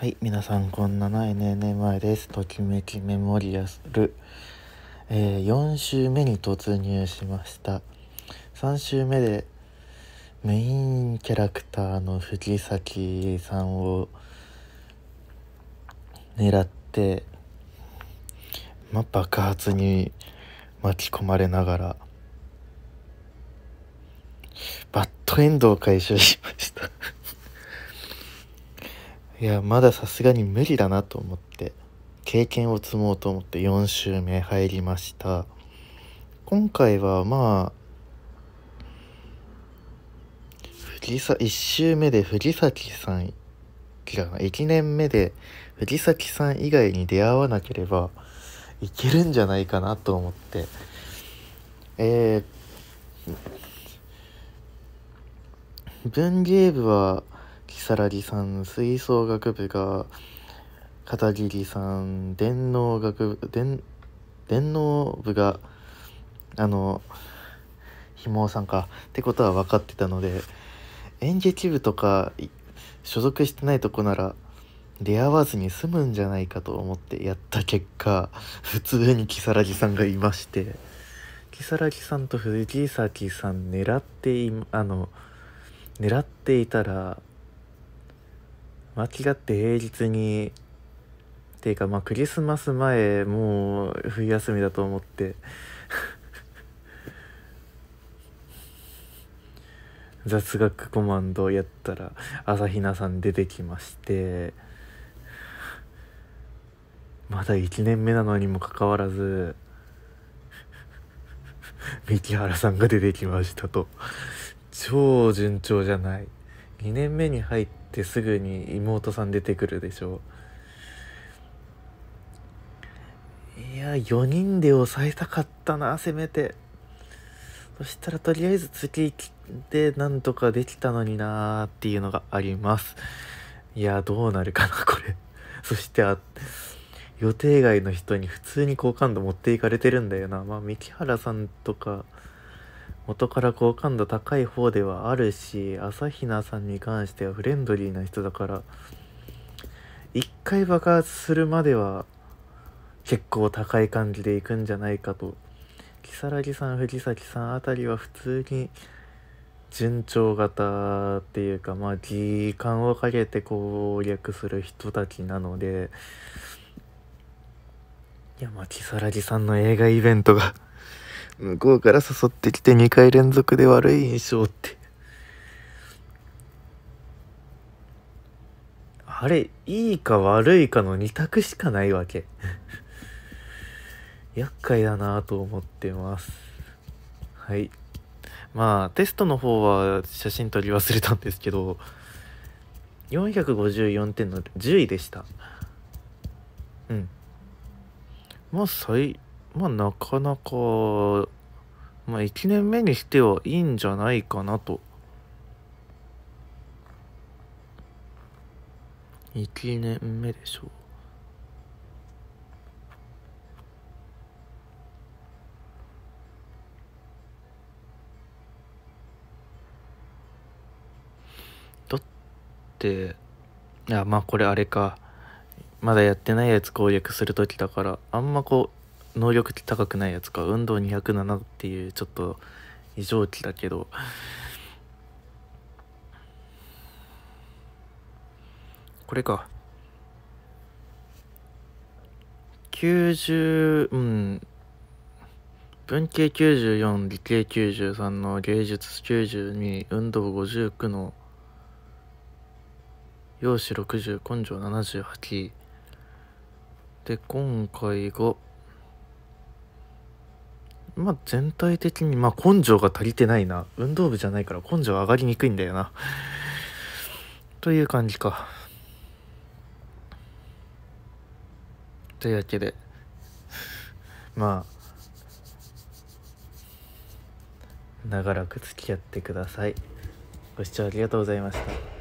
はい、皆さんこんなな NNMI です。ときめきメモリアル、えー、4週目に突入しました。3週目でメインキャラクターの藤崎さんを狙って、まあ、爆発に巻き込まれながらバッドエンドを回収しました。いやまださすがに無理だなと思って経験を積もうと思って4周目入りました。今回はまあ藤さ1周目で藤崎さん違うな1年目で藤崎さん以外に出会わなければいけるんじゃないかなと思って。えー、文芸部は如月さん吹奏楽部が片桐さん電脳学部電電脳部があのひもさんかってことは分かってたので演劇部とか所属してないとこなら出会わずに済むんじゃないかと思ってやった結果普通に如月さんがいまして如月さんと藤崎さん狙っていあの狙っていたら間違って平日にっていうかまあクリスマス前もう冬休みだと思って。雑学コマンドやったら朝比奈さん出てきまして。まだ1年目なのにもかかわらず三木原さんが出てきましたと。超順調じゃない。2年目に入ってってすぐに妹さん出てくるでしょ。いや4人で抑えたかったなせめて。そしたらとりあえず月でなんとかできたのになーっていうのがあります。いやどうなるかなこれ。そしてあ予定外の人に普通に好感度持っていかれてるんだよな。まあ三木原さんとか元から好感度高い方ではあるし朝比奈さんに関してはフレンドリーな人だから一回爆発するまでは結構高い感じでいくんじゃないかと。如月さん藤崎さんあたりは普通に順調型っていうかまあ時間をかけて攻略する人たちなのでいやまあ如月さんの映画イベントが向こうから誘ってきて2回連続で悪い印象って。あれいいか悪いかの2択しかないわけ。厄介だなと思ってます。はい。まあテストの方は写真撮り忘れたんですけど454点の10位でした。うん。まあ最まあなかなかまあ1年目にしてはいいんじゃないかなと。1年目でしょう。だっていやまあこれあれか。まだやってないやつ攻略する時だからあんまこう能力って高くないやつか。運動207っていうちょっと異常値だけど。これか。90うん。文系94理系93の芸術92運動59の容姿60根性78で今回がまあ全体的にまあ根性が足りてないな。運動部じゃないから根性上がりにくいんだよな。という感じか。というわけでまあ長らく付き合ってください。ご視聴ありがとうございました。